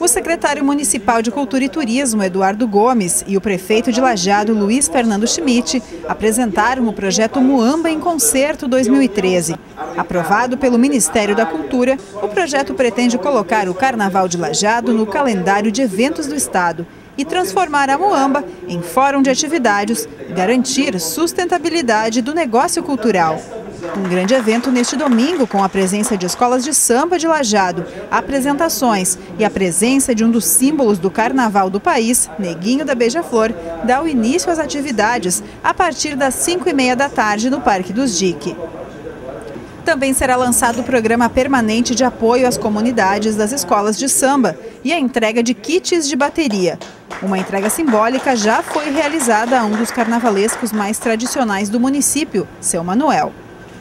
O secretário municipal de Cultura e Turismo, Eduardo Gomes, e o prefeito de Lajeado, Luiz Fernando Schmidt, apresentaram o projeto Muamba em Concerto 2013. Aprovado pelo Ministério da Cultura, o projeto pretende colocar o Carnaval de Lajeado no calendário de eventos do Estado e transformar a Muamba em fórum de atividades garantir sustentabilidade do negócio cultural. Um grande evento neste domingo, com a presença de escolas de samba de Lajado, apresentações e a presença de um dos símbolos do carnaval do país, Neguinho da Beija-Flor, dá o início às atividades a partir das 5 e meia da tarde no Parque dos Dique. Também será lançado o programa permanente de apoio às comunidades das escolas de samba e a entrega de kits de bateria. Uma entrega simbólica já foi realizada a um dos carnavalescos mais tradicionais do município, seu Manuel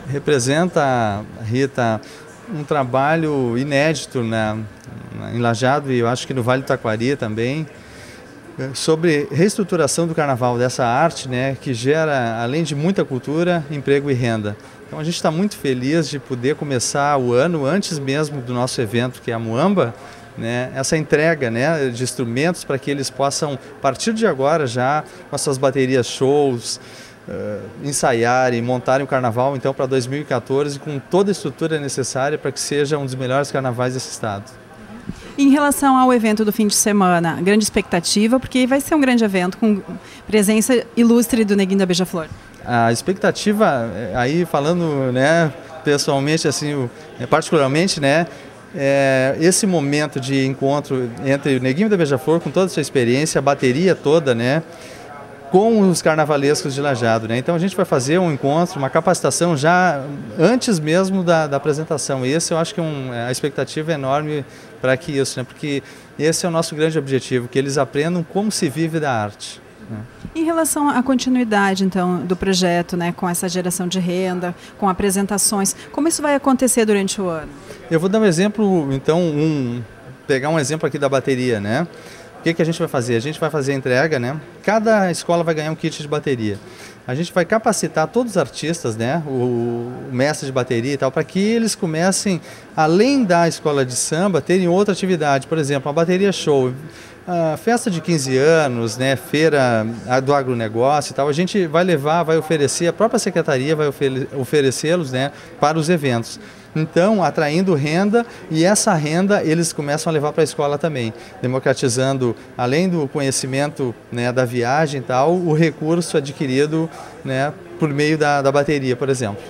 representa, Rita, um trabalho inédito né, em Lajado e eu acho que no Vale do Taquari também, sobre reestruturação do carnaval, dessa arte né, que gera, além de muita cultura, emprego e renda. Então a gente está muito feliz de poder começar o ano antes mesmo do nosso evento, que é a Muamba, né, essa entrega né, de instrumentos para que eles possam, a partir de agora já, com as suas baterias shows, uh, ensaiarem, montarem o carnaval então para 2014 com toda a estrutura necessária para que seja um dos melhores carnavais desse estado. Em relação ao evento do fim de semana, grande expectativa, porque vai ser um grande evento com presença ilustre do Neguinho da Beija-Flor. A expectativa, eh, aí falando né, pessoalmente, assim, eh, particularmente, né, é, esse momento de encontro entre o Neguinho da Beija-Flor, com toda a sua experiência, a bateria toda, né, com os carnavalescos de Lajado. Né? Então a gente vai fazer um encontro, uma capacitação já antes mesmo da, da apresentação. E esse eu acho que é um, a expectativa é enorme para que isso, né? porque esse é o nosso grande objetivo, que eles aprendam como se vive da arte. Né? Em relação à continuidade, então, do projeto, né, com essa geração de renda, com apresentações, como isso vai acontecer durante o ano? Eu vou dar um exemplo, então, um, pegar um exemplo aqui da bateria, né? O que, que a gente vai fazer? A gente vai fazer a entrega, né? Cada escola vai ganhar um kit de bateria. A gente vai capacitar todos os artistas, né? O, o mestre de bateria e tal, para que eles comecem, além da escola de samba, terem outra atividade. Por exemplo, a bateria show. A festa de 15 anos, né, feira do agronegócio e tal, a gente vai levar, vai oferecer, a própria secretaria vai oferecê-los né, para os eventos. Então, atraindo renda e essa renda eles começam a levar para a escola também, democratizando, além do conhecimento né, da viagem e tal, o recurso adquirido né, por meio da, da bateria, por exemplo.